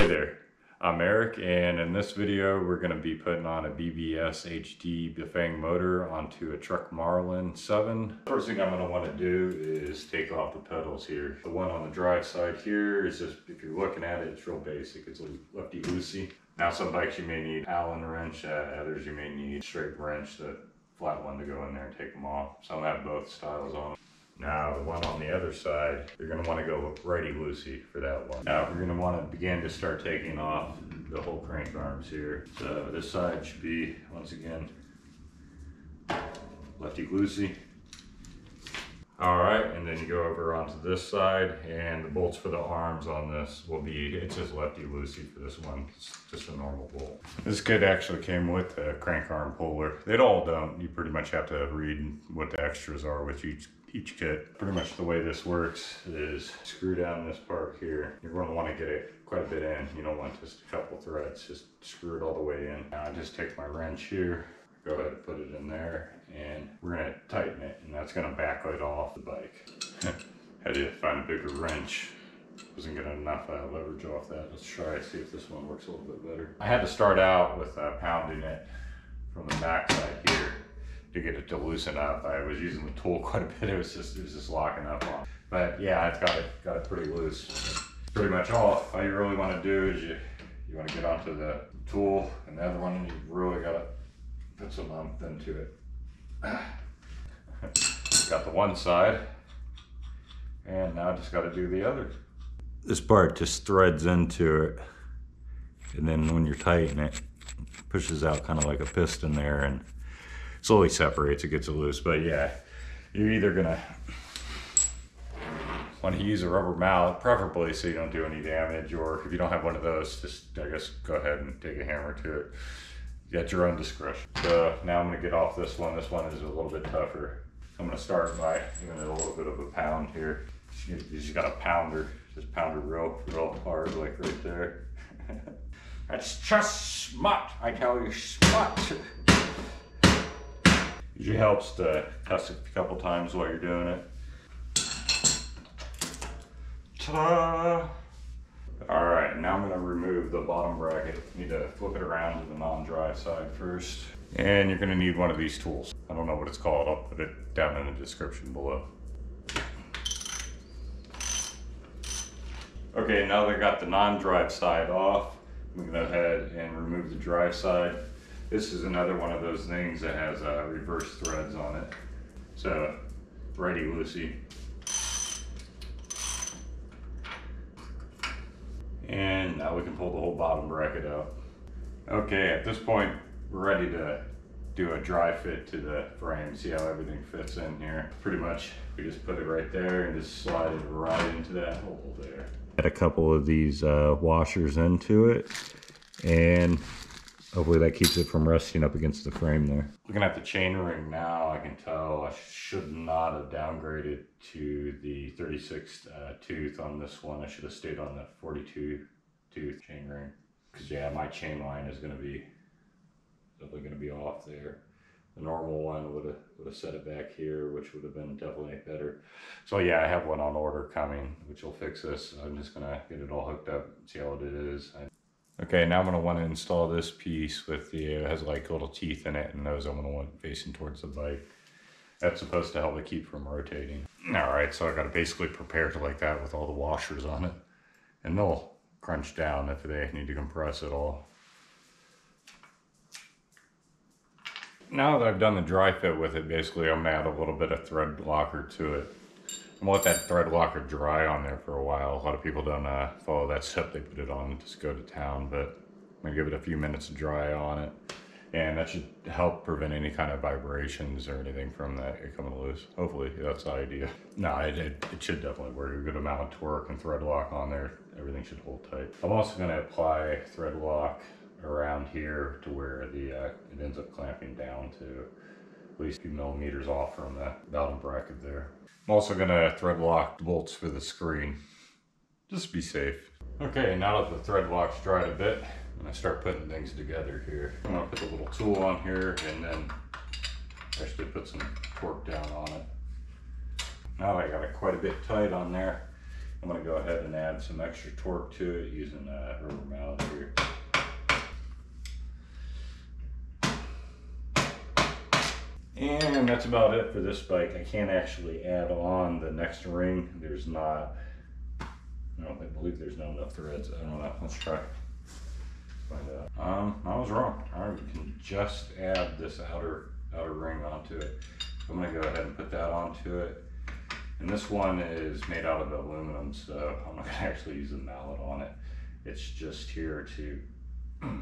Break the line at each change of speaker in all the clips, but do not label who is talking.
Hey there, I'm Eric and in this video we're going to be putting on a BBS HD Bafang motor onto a Trek Marlin 7. First thing I'm going to want to do is take off the pedals here. The one on the drive side here is just, if you're looking at it, it's real basic. It's a lefty-loosey. Now some bikes you may need Allen wrench, uh, others you may need straight wrench, the flat one to go in there and take them off. Some have both styles on them. Now the one on the other side, you're gonna wanna go righty-loosey for that one. Now we're gonna wanna begin to start taking off the whole crank arms here. So this side should be, once again, lefty-loosey. All right, and then you go over onto this side and the bolts for the arms on this will be, it's just lefty-loosey for this one. It's just a normal bolt. This kit actually came with a crank arm puller. They all don't. You pretty much have to read what the extras are with each each kit. Pretty much the way this works is screw down this part here. You're going to want to get it quite a bit in. You don't want just a couple threads, just screw it all the way in. Now I just take my wrench here, go ahead and put it in there, and we're going to tighten it, and that's going to backlight off the bike. Had to find a bigger wrench. Wasn't getting enough uh, leverage off that. Let's try see if this one works a little bit better. I had to start out with uh, pounding it from the back side here to get it to loosen up. I was using the tool quite a bit. It was just it was just locking up on. But yeah, it's got it got it pretty loose. Pretty much all all you really want to do is you you want to get onto the tool and the other one and you really got to put some umph into it. got the one side and now I just got to do the other. This part just threads into it and then when you're tightening it pushes out kind of like a piston there and slowly separates, it gets loose. But yeah, you're either gonna want to use a rubber mallet, preferably so you don't do any damage, or if you don't have one of those, just I guess go ahead and take a hammer to it. At your own discretion. So now I'm gonna get off this one. This one is a little bit tougher. I'm gonna start by giving it a little bit of a pound here. You just got a pounder, just pound it real, real hard, like right there. That's just smut, I tell you, smut. Usually helps to cuss it a couple times while you're doing it. Ta-da! All right, now I'm gonna remove the bottom bracket. Need to flip it around to the non-drive side first. And you're gonna need one of these tools. I don't know what it's called. I'll put it down in the description below. Okay, now that I got the non-drive side off, I'm gonna go ahead and remove the drive side. This is another one of those things that has uh, reverse threads on it. So, ready, Lucy. And now we can pull the whole bottom bracket out. Okay, at this point, we're ready to do a dry fit to the frame, see how everything fits in here. Pretty much, we just put it right there and just slide it right into that hole there. Add a couple of these uh, washers into it and Hopefully that keeps it from rusting up against the frame there. Looking at the chain ring now, I can tell I should not have downgraded to the 36 uh, tooth on this one. I should have stayed on the 42 tooth chain ring. Because yeah, my chain line is going to be definitely going to be off there. The normal one would have would have set it back here, which would have been definitely better. So yeah, I have one on order coming, which will fix this. I'm just gonna get it all hooked up, see how it is. I Okay, now I'm gonna wanna install this piece with the, it has like little teeth in it and those I'm gonna want facing towards the bike. That's supposed to help it keep from rotating. All right, so I gotta basically prepare it like that with all the washers on it. And they'll crunch down if they need to compress at all. Now that I've done the dry fit with it, basically I'm gonna add a little bit of thread locker to it. I'm gonna let that thread locker dry on there for a while. A lot of people don't uh, follow that step. They put it on just go to town, but I'm gonna give it a few minutes to dry on it. And that should help prevent any kind of vibrations or anything from that coming loose. Hopefully, that's the idea. No, it, it, it should definitely work. A good amount of torque and thread lock on there. Everything should hold tight. I'm also gonna apply thread lock around here to where the uh, it ends up clamping down to at least a few millimeters off from the bottom bracket there. I'm also gonna thread lock the bolts for the screen, just be safe. Okay, now that the thread lock's dried a bit, I'm gonna start putting things together here. I'm gonna put the little tool on here and then actually put some torque down on it. Now I got it quite a bit tight on there. I'm gonna go ahead and add some extra torque to it using a rubber mallet here. And that's about it for this bike. I can't actually add on the next ring. There's not, I don't I believe there's not enough threads. I don't know. Let's try. Find out. Um, I was wrong. We can just add this outer outer ring onto it. I'm gonna go ahead and put that onto it. And this one is made out of aluminum, so I'm not gonna actually use a mallet on it. It's just here to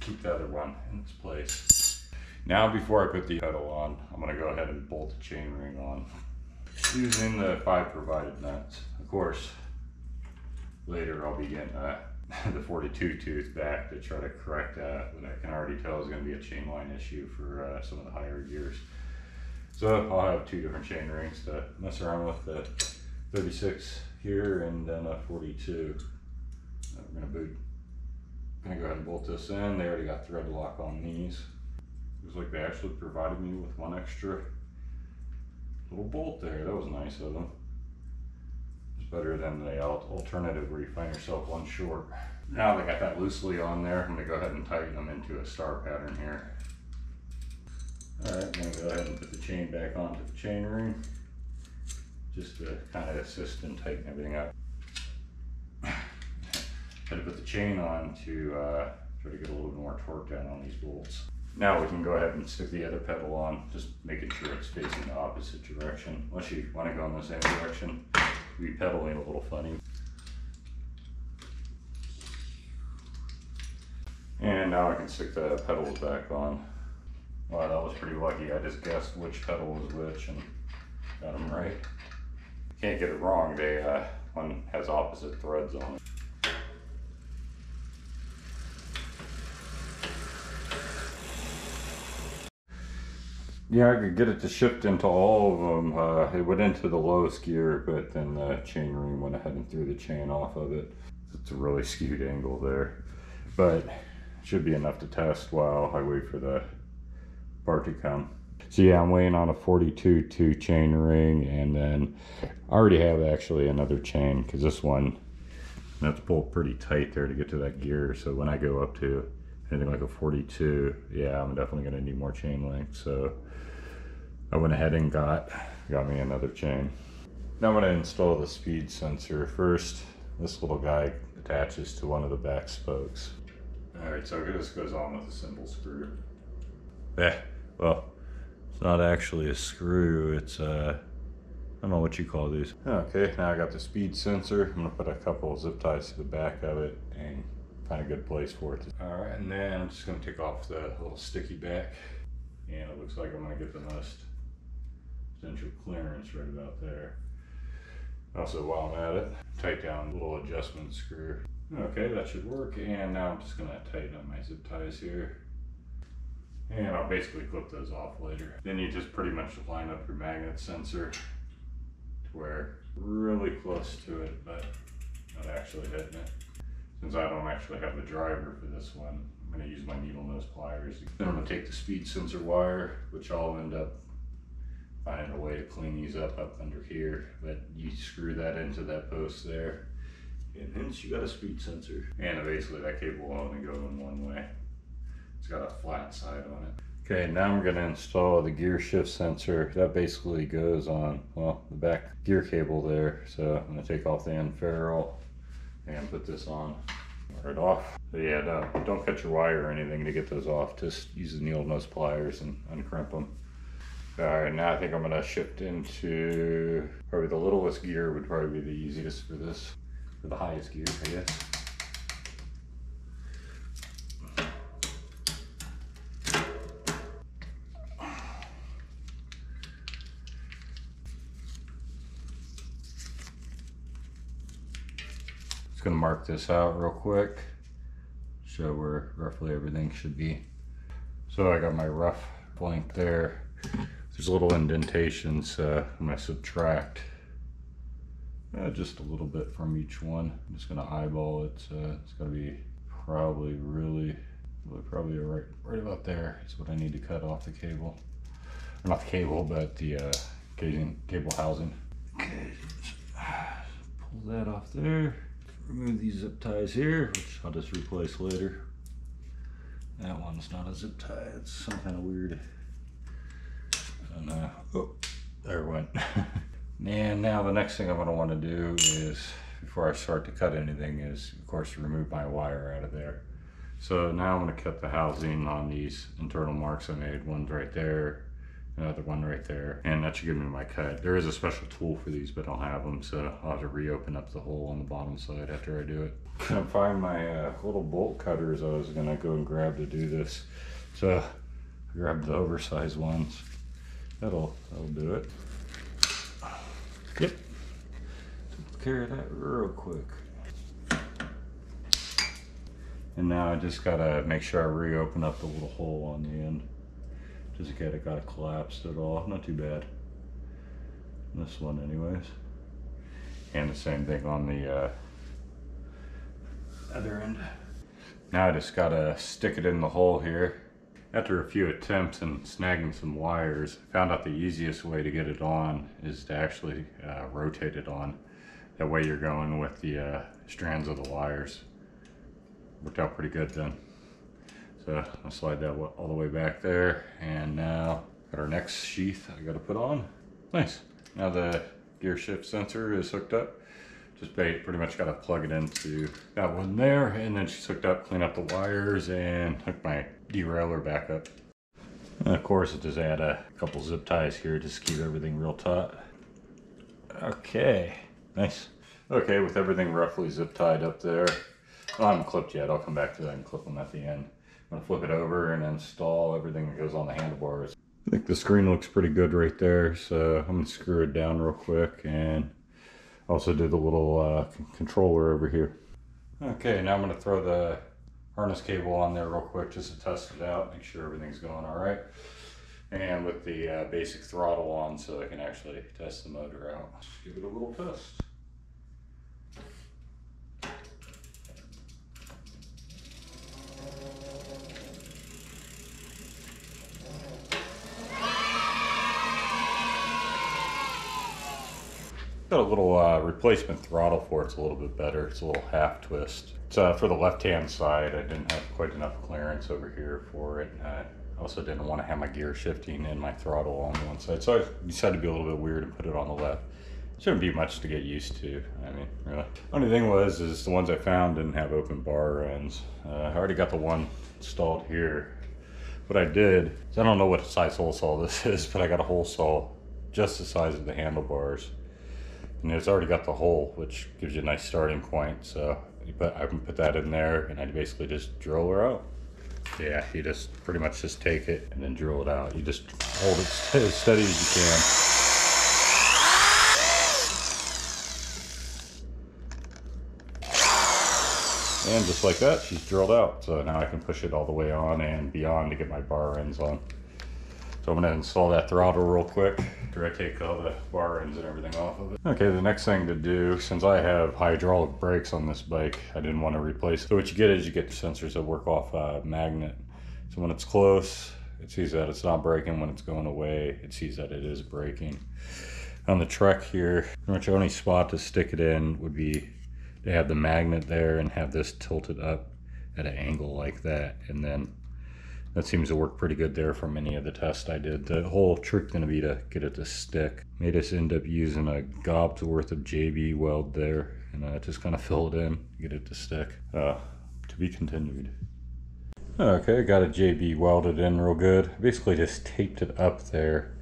keep the other one in its place. Now before I put the pedal on, I'm gonna go ahead and bolt the chain ring on using the five provided nuts. Of course, later I'll be getting uh, the 42 tooth back to try to correct that, but I can already tell is gonna be a chain line issue for uh, some of the higher gears. So I'll have two different chain rings to mess around with the 36 here and then a 42. We're gonna boot. Gonna go ahead and bolt this in. They already got thread lock on these. Looks like they actually provided me with one extra little bolt there. That was nice of them. It's better than the alternative where you find yourself one short. Now they got that loosely on there, I'm gonna go ahead and tighten them into a star pattern here. All right, I'm gonna go ahead and put the chain back onto the chain ring just to kind of assist and tighten everything up. Had to put the chain on to uh, try to get a little more torque down on these bolts. Now we can go ahead and stick the other pedal on, just making sure it's facing the opposite direction. Unless you want to go in the same direction, we pedaling a little funny. And now I can stick the pedals back on. Wow, that was pretty lucky. I just guessed which pedal was which and got them right. Can't get it wrong. They uh, one has opposite threads on it. Yeah, I could get it to shift into all of them. Uh, it went into the lowest gear, but then the chain ring went ahead and threw the chain off of it. It's a really skewed angle there, but should be enough to test while I wait for the part to come. So yeah, I'm waiting on a 42 2 chain ring, and then I already have actually another chain because this one that's pulled pretty tight there to get to that gear. So when I go up to anything like a 42, yeah, I'm definitely gonna need more chain length. So I went ahead and got, got me another chain. Now I'm gonna install the speed sensor. First, this little guy attaches to one of the back spokes. All right, so this goes on with a simple screw. Yeah, well, it's not actually a screw, it's a, I don't know what you call these. Okay, now I got the speed sensor. I'm gonna put a couple of zip ties to the back of it and find a good place for it. All right, and then I'm just gonna take off the little sticky back and it looks like I'm gonna get the most potential clearance right about there. Also, while I'm at it, tight down little adjustment screw. Okay, that should work. And now I'm just gonna tighten up my zip ties here. And I'll basically clip those off later. Then you just pretty much line up your magnet sensor to where really close to it, but not actually hitting it. Since I don't actually have the driver for this one, I'm gonna use my needle nose pliers. Then I'm gonna take the speed sensor wire, which I'll end up finding a way to clean these up up under here. But you screw that into that post there, and hence you got a speed sensor. And basically that cable will only go in one way. It's got a flat side on it. Okay, now we're gonna install the gear shift sensor. That basically goes on, well, the back gear cable there. So I'm gonna take off the end ferrule and put this on right off. But yeah, don't, don't cut your wire or anything to get those off. Just use the needle nose pliers and uncrimp them. All right, now I think I'm gonna shift into probably the littlest gear would probably be the easiest for this, for the highest gear, I guess. Just gonna mark this out real quick, show where roughly everything should be. So I got my rough blank there. There's little indentations, uh, I'm gonna subtract uh, just a little bit from each one. I'm just gonna eyeball it. Uh, it's gonna be probably really, really probably right, right about there is what I need to cut off the cable. Or not the cable, but the uh, casing, cable housing. Okay, pull that off there. Remove these zip ties here, which I'll just replace later. That one's not a zip tie, it's some kind of weird. I don't. Oh, there it went. and now the next thing I'm gonna wanna do is, before I start to cut anything, is of course remove my wire out of there. So now I'm gonna cut the housing on these internal marks I made. One's right there, another one right there, and that should give me my cut. There is a special tool for these, but I don't have them, so I'll have to reopen up the hole on the bottom side after I do it. Gonna find my uh, little bolt cutters I was gonna go and grab to do this. So I grabbed the oversized ones. That'll that'll do it. Yep. Took care of that real quick. And now I just gotta make sure I reopen up the little hole on the end. Just in case it got collapsed at all. Not too bad. This one anyways. And the same thing on the uh, other end. Now I just gotta stick it in the hole here. After a few attempts and snagging some wires, I found out the easiest way to get it on is to actually uh, rotate it on. That way you're going with the uh, strands of the wires. Worked out pretty good then. So I'll slide that all the way back there. And now got our next sheath I gotta put on. Nice. Now the gear shift sensor is hooked up just bait pretty much got to plug it into that one there and then she's hooked up clean up the wires and hook my derailleur back up. And of course I just add a couple zip ties here just to keep everything real taut. Okay nice. Okay with everything roughly zip tied up there I haven't clipped yet I'll come back to that and clip them at the end. I'm gonna flip it over and install everything that goes on the handlebars. I think the screen looks pretty good right there so I'm gonna screw it down real quick and also do the little uh, controller over here. Okay, now I'm going to throw the harness cable on there real quick just to test it out, make sure everything's going all right. And with the uh, basic throttle on so I can actually test the motor out. Let's give it a little test. Got a little uh, replacement throttle for it. It's a little bit better. It's a little half twist. It's uh, for the left-hand side. I didn't have quite enough clearance over here for it. I also didn't want to have my gear shifting and my throttle on one side. So I decided to be a little bit weird and put it on the left. Shouldn't be much to get used to. I mean, really. Only thing was, is the ones I found didn't have open bar ends. Uh, I already got the one installed here. What I did, I don't know what size hole saw this is, but I got a hole saw just the size of the handlebars and it's already got the hole, which gives you a nice starting point. So put, I can put that in there and I basically just drill her out. Yeah, you just pretty much just take it and then drill it out. You just hold it as steady as you can. And just like that, she's drilled out. So now I can push it all the way on and beyond to get my bar ends on. I'm gonna install that throttle real quick after I take all the bar ends and everything off of it. Okay, the next thing to do, since I have hydraulic brakes on this bike, I didn't want to replace. It. So what you get is you get the sensors that work off a magnet. So when it's close, it sees that it's not braking. When it's going away, it sees that it is braking. On the Trek here, pretty much the only spot to stick it in would be to have the magnet there and have this tilted up at an angle like that. And then that seems to work pretty good there from any of the tests I did. The whole trick gonna be to get it to stick. Made us end up using a gob's worth of JB weld there and uh, just kind of fill it in, get it to stick. Uh, to be continued. Okay, got a JB welded in real good. Basically just taped it up there,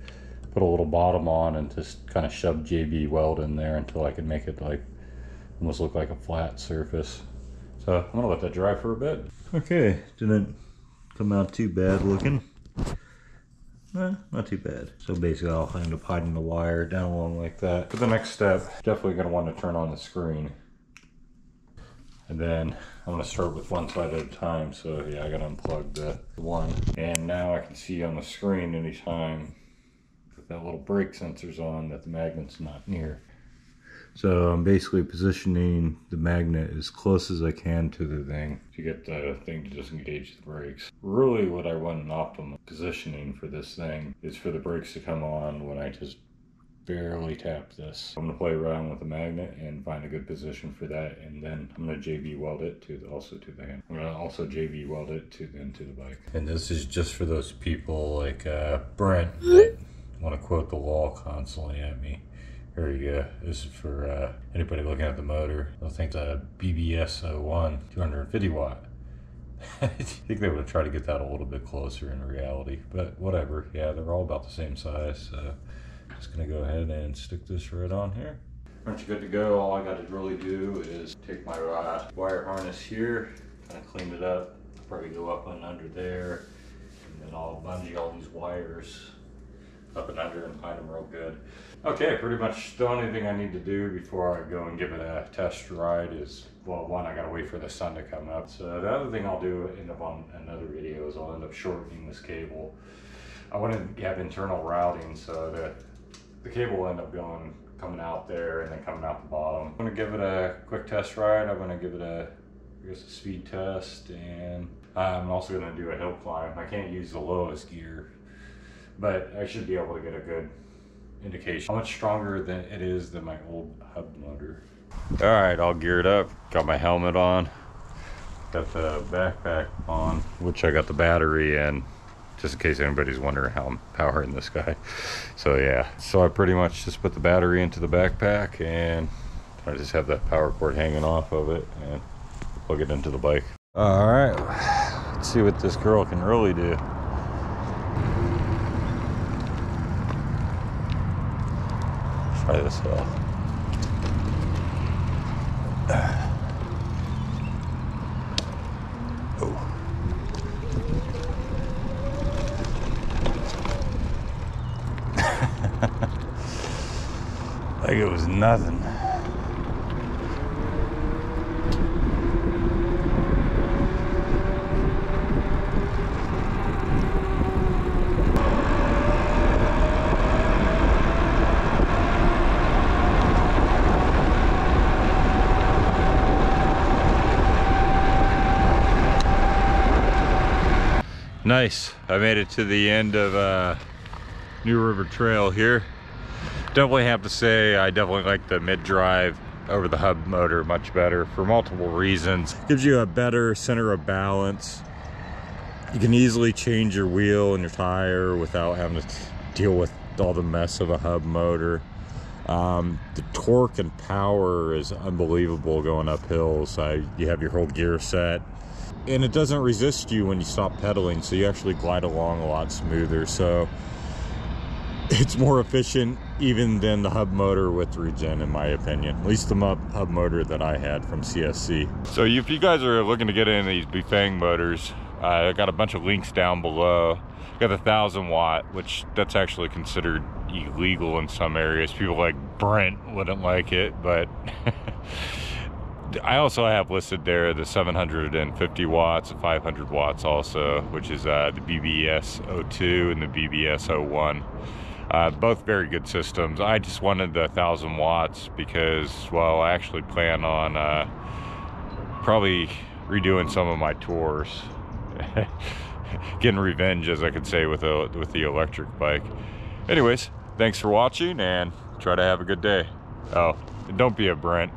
put a little bottom on and just kind of shoved JB weld in there until I could make it like, almost look like a flat surface. So I'm gonna let that dry for a bit. Okay, didn't come out too bad looking. Not too bad. So basically I'll end up hiding the wire down along like that. For the next step, definitely gonna want to turn on the screen. And then I'm gonna start with one side at a time. So yeah, I gotta unplug the one. And now I can see on the screen anytime that that little brake sensor's on that the magnet's not near. So I'm basically positioning the magnet as close as I can to the thing to get the thing to disengage the brakes. Really what I want an optimal positioning for this thing is for the brakes to come on when I just barely tap this. I'm gonna play around with the magnet and find a good position for that, and then I'm gonna JB weld it to the, also to the hand. I'm gonna also JB weld it to then to the bike. And this is just for those people like uh, Brent that want to quote the law constantly at me. Here you go. This is for uh, anybody looking at the motor. They'll think the BBS 01 250 watt. I think they would have tried to get that a little bit closer in reality, but whatever. Yeah, they're all about the same size. So just gonna go ahead and stick this right on here. Aren't you good to go? All I gotta really do is take my uh, wire harness here, kind of clean it up, probably go up and under there, and then I'll bungee all these wires up and under and find them real good. Okay, pretty much the only thing I need to do before I go and give it a test ride is, well, one, I gotta wait for the sun to come up. So the other thing I'll do end up on another video is I'll end up shortening this cable. I want to have internal routing so that the cable will end up going, coming out there and then coming out the bottom. I'm gonna give it a quick test ride. I'm gonna give it a, I guess a speed test and I'm also gonna do a hill climb. I can't use the lowest gear, but I should be able to get a good indication how much stronger than it is than my old hub motor. All right, all geared up. Got my helmet on. Got the backpack on, which I got the battery in, just in case anybody's wondering how I'm powering this guy. So yeah, so I pretty much just put the battery into the backpack and I just have that power cord hanging off of it and plug it into the bike. All right, let's see what this girl can really do. Try this out. Oh. like it was nothing. Nice. I made it to the end of uh, New River Trail here. Definitely have to say I definitely like the mid-drive over the hub motor much better for multiple reasons. Gives you a better center of balance. You can easily change your wheel and your tire without having to deal with all the mess of a hub motor. Um, the torque and power is unbelievable going up hills. You have your whole gear set and it doesn't resist you when you stop pedaling so you actually glide along a lot smoother. So it's more efficient even than the hub motor with regen in my opinion. At least the hub motor that i had from csc so if you guys are looking to get into these Bafang motors uh, i got a bunch of links down below. Got a thousand watt which that's actually considered illegal in some areas. People like brent wouldn't like it but I also have listed there the 750 watts, 500 watts also, which is uh, the BBS 02 and the BBS 01. Uh, both very good systems. I just wanted the 1000 watts because, well, I actually plan on uh, probably redoing some of my tours. Getting revenge, as I could say, with, a, with the electric bike. Anyways, thanks for watching and try to have a good day. Oh, don't be a Brent.